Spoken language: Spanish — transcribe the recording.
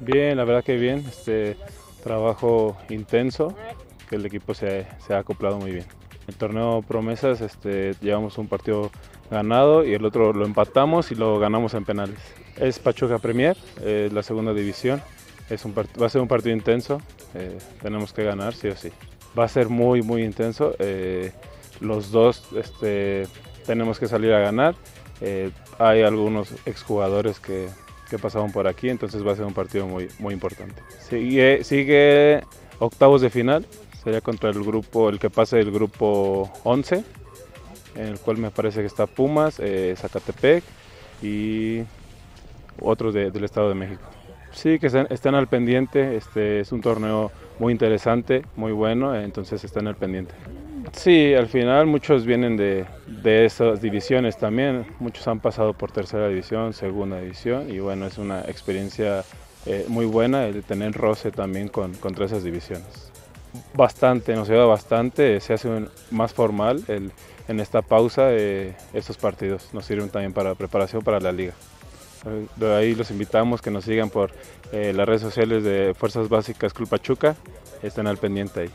Bien, la verdad que bien. Este trabajo intenso, que el equipo se, ha acoplado muy bien. El torneo Promesas este, llevamos un partido ganado y el otro lo empatamos y lo ganamos en penales. Es Pachuca Premier, eh, la segunda división. Es un va a ser un partido intenso, eh, tenemos que ganar sí o sí. Va a ser muy, muy intenso. Eh, los dos este, tenemos que salir a ganar. Eh, hay algunos exjugadores que, que pasaron por aquí, entonces va a ser un partido muy, muy importante. Sigue, sigue octavos de final, sería contra el grupo, el que pase del grupo 11, en el cual me parece que está Pumas, eh, Zacatepec y otros de, del Estado de México. Sí, que estén, estén, al pendiente, este es un torneo muy interesante, muy bueno, entonces estén al pendiente. Sí, al final muchos vienen de, de, esas divisiones también, muchos han pasado por tercera división, segunda división y bueno, es una experiencia eh, muy buena el tener roce también con, contra esas divisiones. Bastante, nos ayuda bastante, se hace más formal el, en esta pausa eh, estos partidos, nos sirven también para preparación para la liga. De ahí los invitamos que nos sigan por eh, las redes sociales de Fuerzas Básicas Club Pachuca, estén al pendiente ahí.